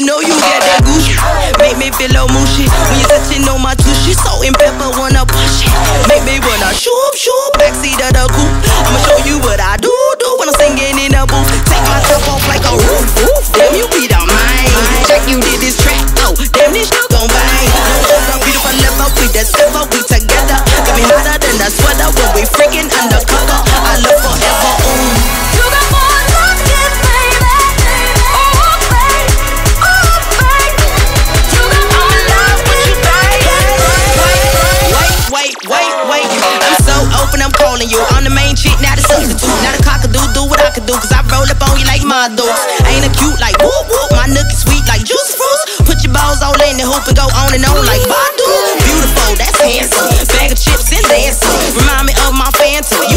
know you got that Gucci. Make me feel low mushy. When you touching on my tushy, Salt-N-Pepa wanna push main chick, not a substitute. Not a cockadoo, do what I can do. Cause I roll up on you like my dukes. Ain't a cute like whoop whoop. My nookie sweet like juice fruits. Put your balls all in the hoop and go on and on like Badu. Beautiful, that's handsome. Bag of chips and dancing. Remind me of my phantom.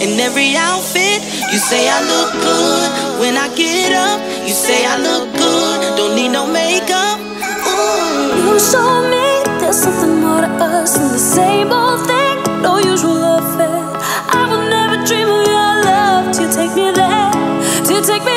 in every outfit. You say I look good when I get up. You say I look good, don't need no makeup. Ooh. You show me there's something more to us than the same old thing, no usual affair. I will never dream of your love to take me there, to take me.